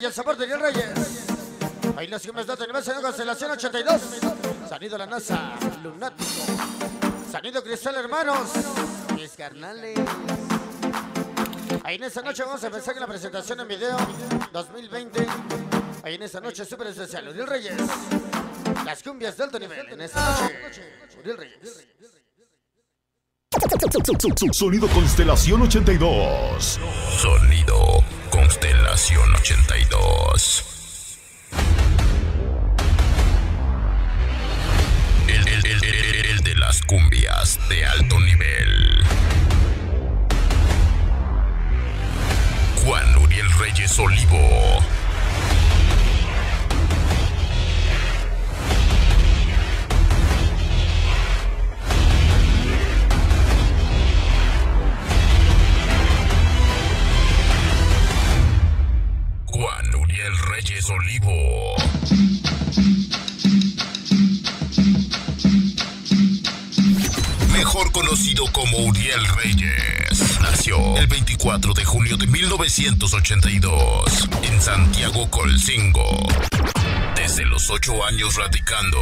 Y el sabor de Ariel Reyes. Ahí los que me datos universo de constelación 82. Sonido La NASA, Lunático. Sonido Cristal Hermanos. Mis carnales. Ahí en esta noche vamos a empezar con la presentación en video 2020. Ahí en esta noche súper especial, Uriel Reyes. Las cumbias de alto nivel en esta noche. Uriel Reyes. Sonido Constelación 82. Sonido Constelación 82. El, el- el- el- el de las cumbias de alto nivel. Juan Uriel Reyes Olivo. Olivo. Mejor conocido como Uriel Reyes. Nació el 24 de junio de 1982 en Santiago Colcingo. Desde los 8 años radicando.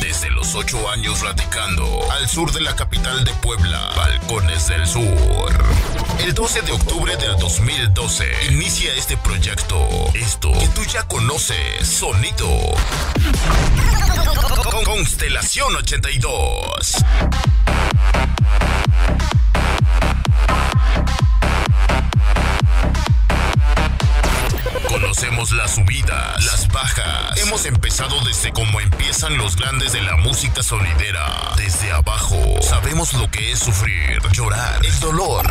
Desde los 8 años radicando al sur de la capital de Puebla, Balcones del Sur. El 12 de octubre del 2012 inicia este proyecto. Esto que tú ya conoces, Sonido. Constelación 82. Conocemos las subidas, las bajas. Hemos empezado desde cómo empiezan los grandes de la música sonidera. Desde abajo. Sabemos lo que es sufrir, llorar, el dolor.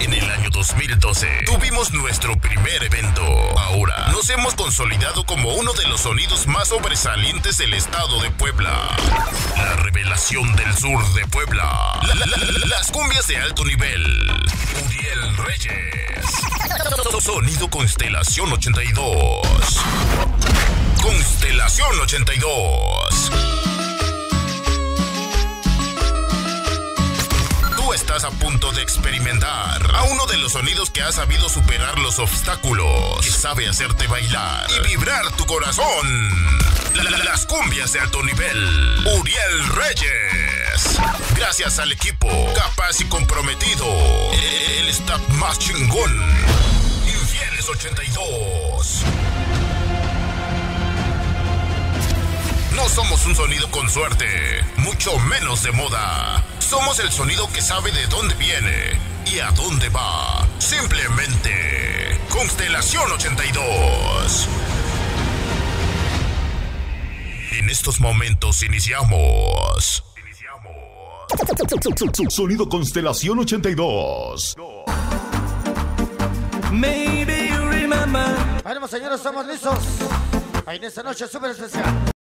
En el año 2012 tuvimos nuestro primer evento. Ahora nos hemos consolidado como uno de los sonidos más sobresalientes del estado de Puebla. La revelación del sur de Puebla. La- la- la- las cumbias de alto nivel. Uriel Reyes. Sonido Constelación 82. Constelación 82. Tú estás a punto de experimentar a uno de los sonidos que ha sabido superar los obstáculos, que sabe hacerte bailar y vibrar tu corazón. La- la- Las cumbias de alto nivel. Uriel Reyes. Gracias al equipo capaz y comprometido. El staff más chingón. Infieles 82. No somos un sonido con suerte, mucho menos de moda. Somos el sonido que sabe de dónde viene y a dónde va. Simplemente Constelación 82. En estos momentos iniciamos. Iniciamos. Sonido Constelación 82. Maybe Bueno, señores, estamos listos. En esta noche súper especial.